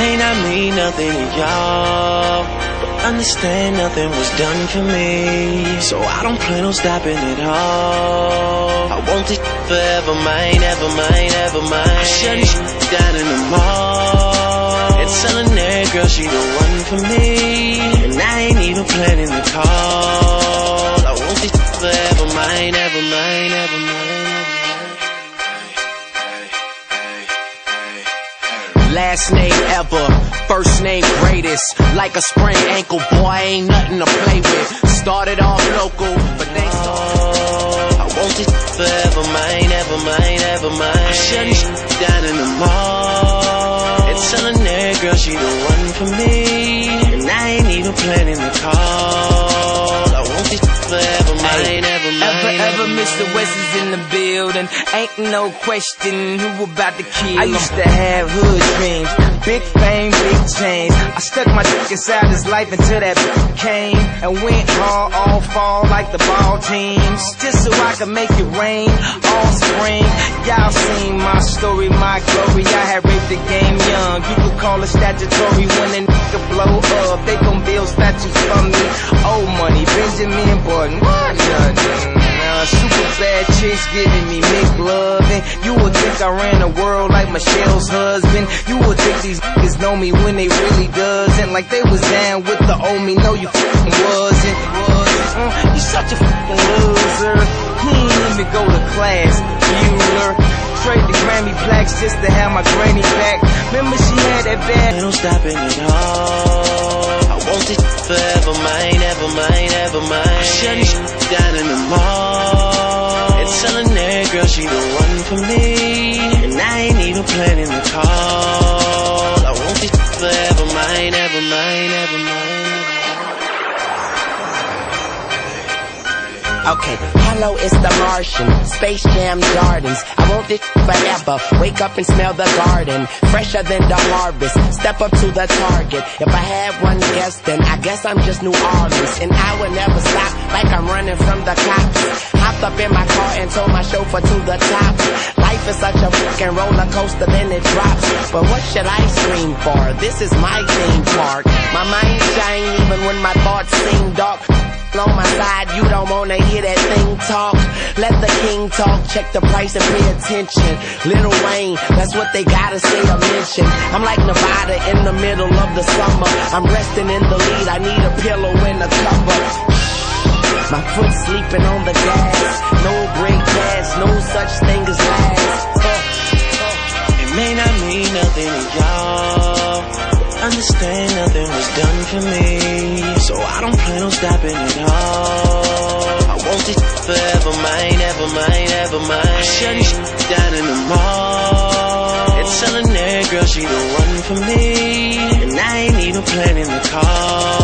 may not mean nothing to y'all, but understand nothing was done for me. So I don't plan on stopping at all. I want this forever mine, ever mine, ever mine. I shut this down in the mall. And telling that girl she the one for me. And I ain't even planning the call. I want this forever mine, ever mine, ever mine. Last name ever, first name greatest. Like a sprained ankle, boy, ain't nothing to play with. Started off local, but they I want this forever mine, ever mine, ever mine. I shut this down in the mall. And telling that girl she the one for me. And I ain't even planning the call. I want this forever mine, ever mine. Ever, ever, Mr. West is in the building. Ain't no question who about to kill I used to have hood dreams. Big fame, big change. I stuck my dick inside his life until that came. And went hard all fall like the ball teams. Just so I could make it rain all spring. Y'all seen my story, my glory. I had raped the game young. You could call it statutory when a nigga blow up. They gon' build statues for me. Old money, Benjamin Button. Bad chicks giving me McLovin. You would think I ran the world like Michelle's husband. You would think these niggas know me when they really doesn't. Like they was down with the old me. No, you fucking wasn't. wasn't. Uh, you such a fucking loser. He ain't even go to class. Bueller. Trade the Grammy plaques just to have my granny back. Remember she had that bad. Ain't no stopping at all. I want this forever mine, ever mine, ever mine. I shut this down in the mall. She the one for me. And I ain't even planning the call. I want this forever mine, ever mine, ever mine. Okay, hello, it's the Martian. Space Jam Gardens. I want this forever. Wake up and smell the garden. Fresher than the harvest. Step up to the target. If I had one guess, then I guess I'm just New Orleans. And I would never stop like I'm running from the cops. Hopped up in my car and told my chauffeur to the top. Life is such a fucking roller coaster, then it drops. But what should I scream for? This is my theme park. My mind shine even when my thoughts seem dark on my side, you don't wanna hear that thing talk. Let the king talk, check the price and pay attention. Little Wayne, that's what they gotta say or mention. I'm like Nevada in the middle of the summer. I'm resting in the lead, I need a pillow and a cover. My foot sleeping on the gas. No brake pads, no such thing as last. It may not mean nothing to y'all. Understand nothing was done for me. So I don't plan stopping at all. I want this forever mine, ever mine, ever mine. I shut this down in the mall. And telling that girl she the one for me. And I ain't even planning the call.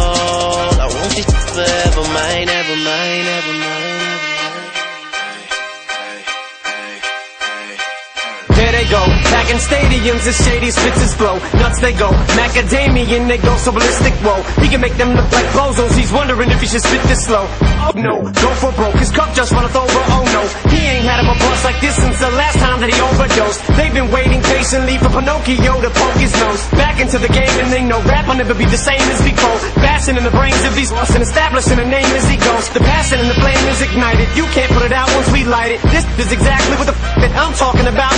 Go, back in stadiums, the shady spits his flow. Nuts they go, macadamian they go so ballistic. Whoa, he can make them look like bozos. He's wondering if he should spit this slow. Oh no, go for broke. His cup just runneth over. Oh no, he ain't had him a bust like this since the last time that he overdosed. They've been waiting patiently for Pinocchio to poke his nose back into the game, and they know rap will never be the same as before. Bashing in the brains of these lost and establishing a name as he goes. The passion and the flame is ignited. You can't put it out once we light it. This is exactly what the f- that I'm talking about.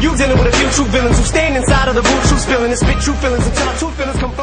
You dealing with a few true villains who stand inside of the booth, true spilling and spit true feelings until our true feelings come